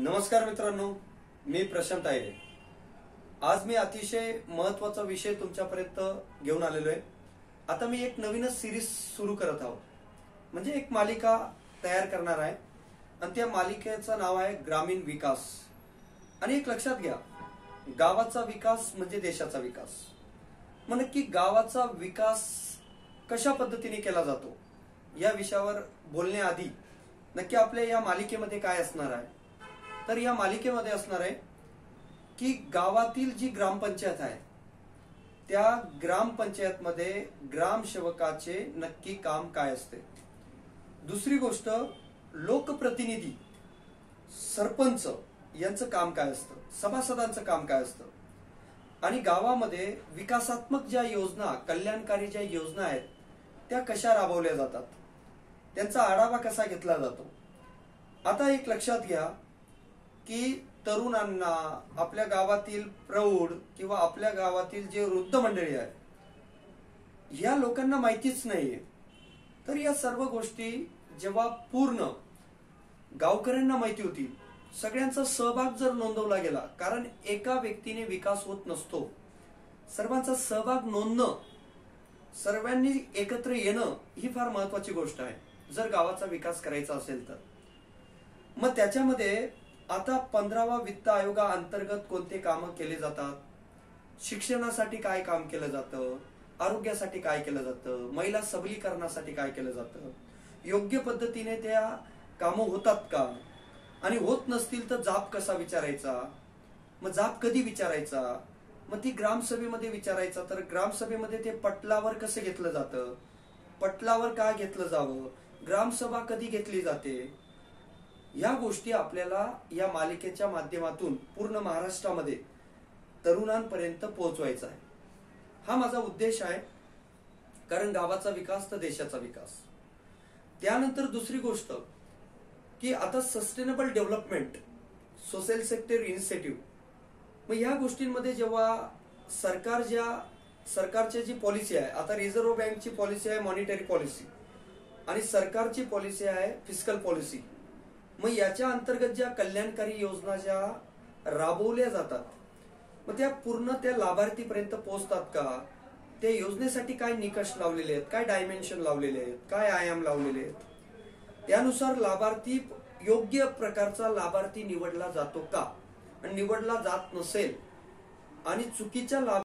नमस्कार मित्रांनो मी प्रशांत आयरे आज मी अतिशय महत्त्वाचा विषय तुमच्यापर्यंत घेऊन आलेलो आहे आता मी एक नवीनच सिरीज सुरू करत आहोत. म्हणजे एक मालिका तयार करणार आहे. आणि त्या मालिकेचं नाव आहे ग्रामीण विकास. आणि एक लक्षात घ्या गावाचा विकास म्हणजे देशाचा विकास. म्हणजे नक्की गावाचा विकास कशा पद्धतीने केला जातो या विषयावर बोलण्याआधी नक्की आपल्या या मालिकेमध्ये काय असणार आहे? तर या मालिकेमध्ये असणार आहे की गावातील जी ग्रामपंचायत आहे त्या ग्रामपंचायतमध्ये ग्रामसेवकाचे नक्की काम काय असते? दुसरी गोष्ट लोकप्रतिनिधी सरपंच यांचं काम काय असतं? सभासदांचं काम काय असतं? आणि गावामध्ये विकासात्मक ज्या योजना कल्याणकारी ज्या योजना आहेत त्या कशा राबवल्या जातात? त्यांचा आढावा कसा घेतला जातो? आता एक लक्षात घ्या की तरुणांना आपल्या गावातील प्रौढ किंवा आपल्या गावातील जे वृद्ध मंडळी आहे या लोकांना माहितीच नाहीये. तर या सर्व गोष्टी जेव्हा पूर्ण गावकऱ्यांना माहिती होती सगळ्यांचा सहभाग जर नोंदवला गेला कारण एका व्यक्तीने विकास होत नसतो सर्वांचा सहभाग नोंदणं सर्वांनी एकत्र येणं ही फार महत्वाची गोष्ट आहे जर गावाचा विकास करायचा असेल तर. मग त्याच्यामध्ये आता पंधरावा वित्त आयोगा अंतर्गत कोणते कामं केले जातात? शिक्षणासाठी काय काम केलं जातं? आरोग्यासाठी काय केलं जातं? महिला सबलीकरणासाठी काय केलं जातं? योग्य पद्धतीने त्या कामं होतात का? आणि होत नसतील तर जाप कसा विचारायचा? मग जाप कधी विचारायचा? मग ती ग्रामसभेमध्ये विचारायचा तर ग्रामसभेमध्ये ते पटलावर कसं घेतलं जातं? पटलावर का घेतलं जावं? ग्रामसभा कधी घेतली जाते? या गोष्टी आपल्याला या मालिकेच्या माध्यमातून पूर्ण महाराष्ट्रामध्ये तरुणांपर्यंत पोहोचवायचा आहे. हा माझा उद्देश आहे. कारण गावाचा विकास तर देशाचा विकास. त्यानंतर दुसरी गोष्ट की आता sustainable development social sector initiative मग ह्या गोष्टींमध्ये जेव्हा सरकार ज्या सरकारची जी पॉलिसी आहे आता रिझर्व्ह बँकची पॉलिसी आहे मॉनिटरी पॉलिसी आणि सरकारची पॉलिसी आहे फिजिकल पॉलिसी मग याच्या अंतर्गत ज्या कल्याणकारी योजना ज्या राबवल्या जातात मग त्या पूर्ण त्या लाभार्थीपर्यंत पोहोचतात का? त्या योजनेसाठी काय निकष लावलेले आहेत? काय डायमेन्शन लावलेले आहेत? काय आयाम लावलेले आहेत? त्यानुसार लाभार्थी योग्य प्रकारचा लाभार्थी निवडला जातो का? आणि निवडला जात नसेल आणि चुकीच्या लाभ